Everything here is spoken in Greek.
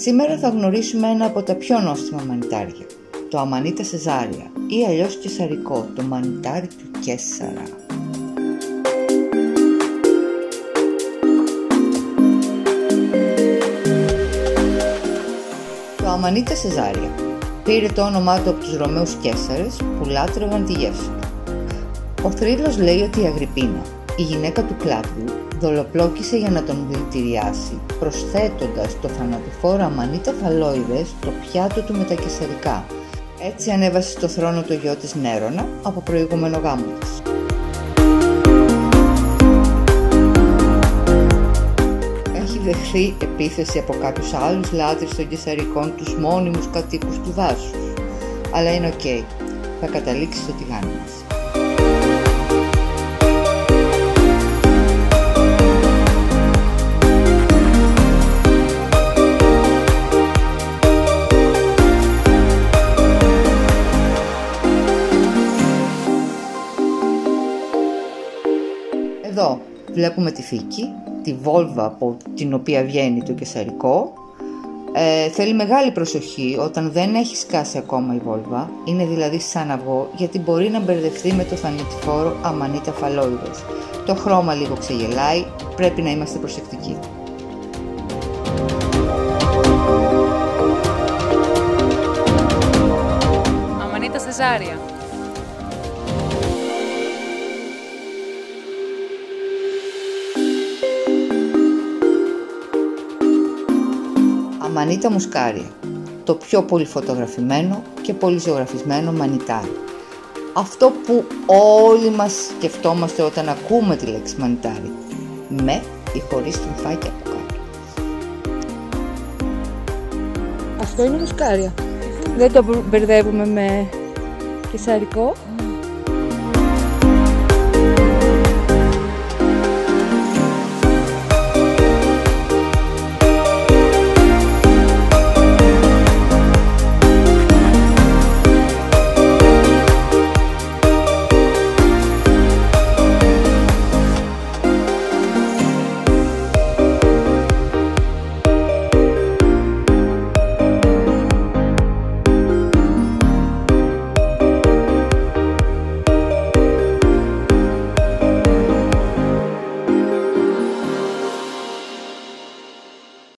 Σήμερα θα γνωρίσουμε ένα από τα πιο νόστιμα μανιτάρια, το αμανίτα σεζάρια ή αλλιώς κεσαρικό, το μανιτάρι του Κέσσαρα. Το αμανίτα σεζάρια πήρε το όνομά του από τους Ρωμαίους Κέσσαρες που λάτρευαν τη γεύση του. Ο θρύλος λέει ότι η Αγρυπίνα, η γυναίκα του Κλάβδιου, δολοπλόκησε για να τον δηλητηριάσει, προσθέτοντας το θανατηφόρο αμανίτα φαλόιδες στο πιάτο του με τα καισαρικά. Έτσι ανέβασε στο θρόνο το γιο της Νέρονα από προηγούμενο γάμο της. Έχει δεχθεί επίθεση από κάποιους άλλους λάτρεις των καισαρικών τους μόνιμους κατοίκους του δάσους. Αλλά είναι οκ. Θα καταλήξει στο τηγάνι μας. Εδώ βλέπουμε τη θήκη, τη βόλβα από την οποία βγαίνει το κεσαρικό. Ε, θέλει μεγάλη προσοχή όταν δεν έχει σκάσει ακόμα η βόλβα, είναι δηλαδή σαν αυγό γιατί μπορεί να μπερδευτεί με το θανητηφόρο αμανίτα φαλόιδες. Το χρώμα λίγο ξεγελάει, πρέπει να είμαστε προσεκτικοί. Αμανίτα Σεζάρια. Αμανίτα μουσκάρια, το πιο πολύ φωτογραφημένο και πολύ ζωγραφισμένο μανιτάρι. Αυτό που όλοι μας σκεφτόμαστε όταν ακούμε τη λέξη μανιτάρι, με ή χωρίς τροφάκια από κάτω. Αυτό είναι μουσκάρια. Δεν το μπερδεύουμε με κεσαρικό.